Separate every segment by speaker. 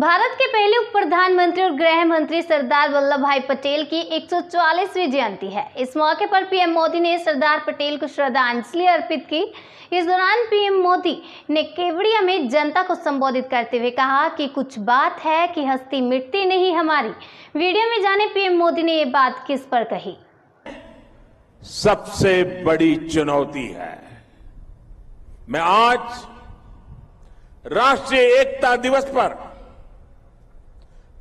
Speaker 1: भारत के पहले उप प्रधानमंत्री और गृह मंत्री सरदार वल्लभ भाई पटेल की 144वीं जयंती है। इस मौके पर पीएम मोदी ने सरदार पटेल को श्रद्धांजलि अर्पित की। इस दौरान पीएम मोदी ने केवड़िया में जनता को संबोधित करते हुए कहा कि कुछ बात है कि हस्ती मिटती नहीं हमारी। वीडियो में जाने पीएम मोदी ने ये बात किस पर कही?
Speaker 2: सबसे बड़ी चुनौती है। मैं आज राष्ट्रीय एकता दिवस पर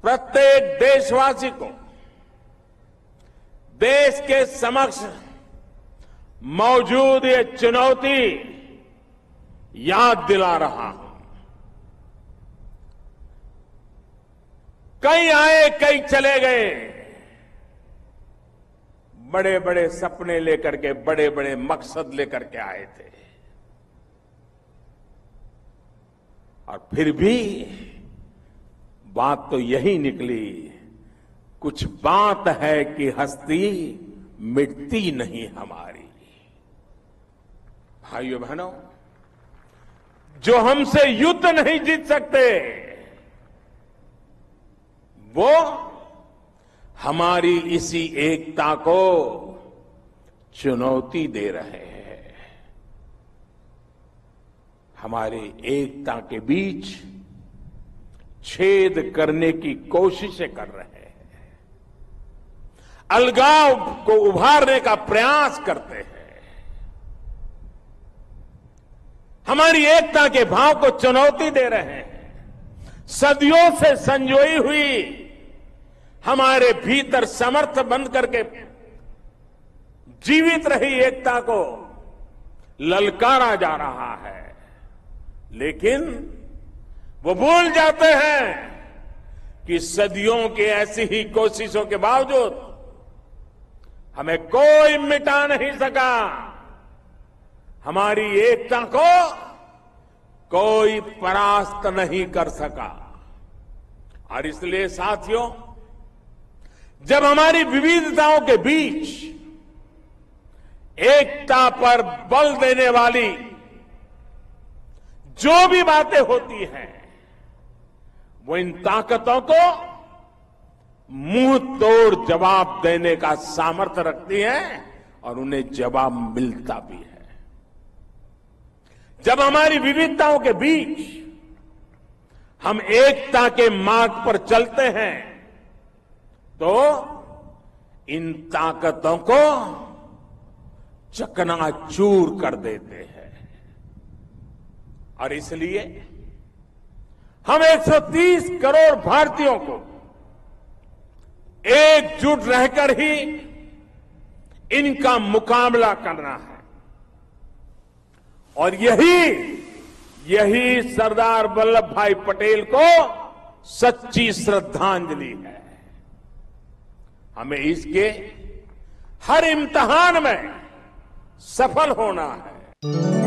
Speaker 2: प्रत्येक देशवासी को देश के समक्ष मौजूद ये चुनौती याद दिला रहा हूँ। कई आए कई चले गए। बड़े बड़े सपने लेकर के बड़े बड़े मकसद लेकर के आए थे। और फिर भी बात तो यही निकली। कुछ बात है कि हस्ती मिटती नहीं हमारी। भाइयों बहनों, जो हमसे युद्ध नहीं जीत सकते, वो हमारी इसी एकता को चुनौती दे रहे हैं। हमारी एकता के बीच छेद करने की कोशिशें कर रहे हैं। अलगाव को उभारने का प्रयास करते हैं। हमारी एकता के भाव को चुनौती दे रहे हैं। सदियों से संजोई हुई हमारे भीतर समर्थ बंद करके जीवित रही एकता को ललकारा जा रहा है। लेकिन वो भूल जाते हैं कि सदियों की ऐसी ही कोशिशों के बावजूद हमें कोई मिटा नहीं सका। हमारी एकता को कोई परास्त नहीं कर सका। और इसलिए साथियों, जब हमारी विविधताओं के बीच एकता पर बल देने वाली जो भी बातें होती हैं वो इन ताकतों को मुँह तोड़ जवाब देने का सामर्थ्य रखती हैं और उन्हें जवाब मिलता भी है। जब हमारी विविधताओं के बीच हम एकता के मार्ग पर चलते हैं तो इन ताकतों को चकनाचूर कर देते हैं। और इसलिए हम 130 करोड़ भारतीयों को एकजुट रहकर ही इनका मुकाबला करना है। और यही यही सरदार वल्लभ भाई पटेल को सच्ची श्रद्धांजलि है। हमें इसके हर इम्तहान में सफल होना है।